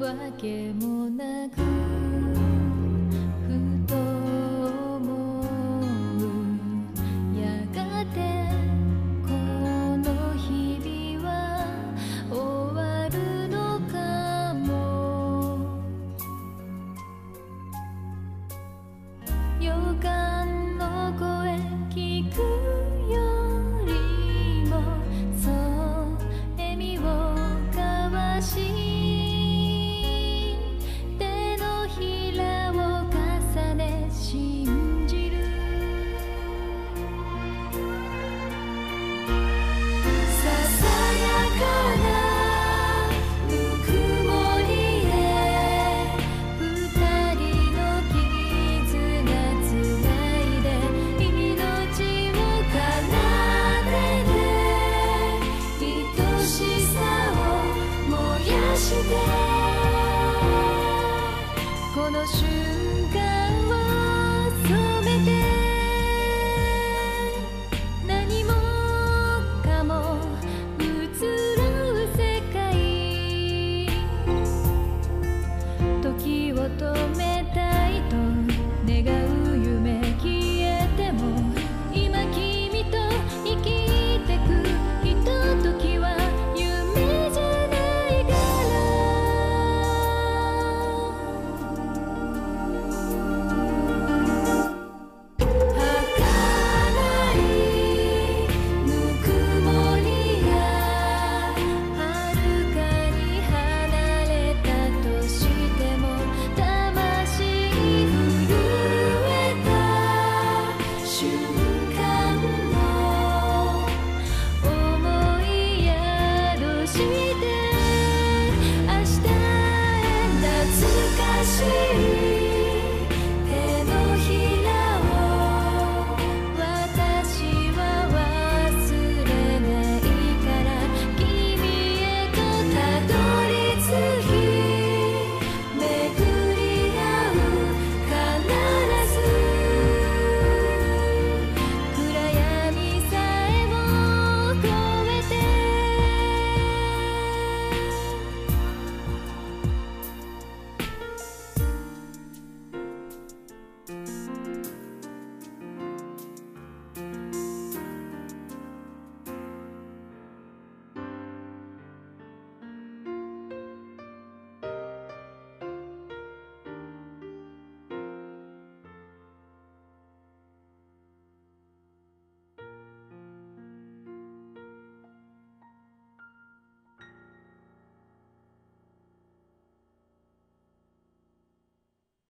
わけもの瞬間。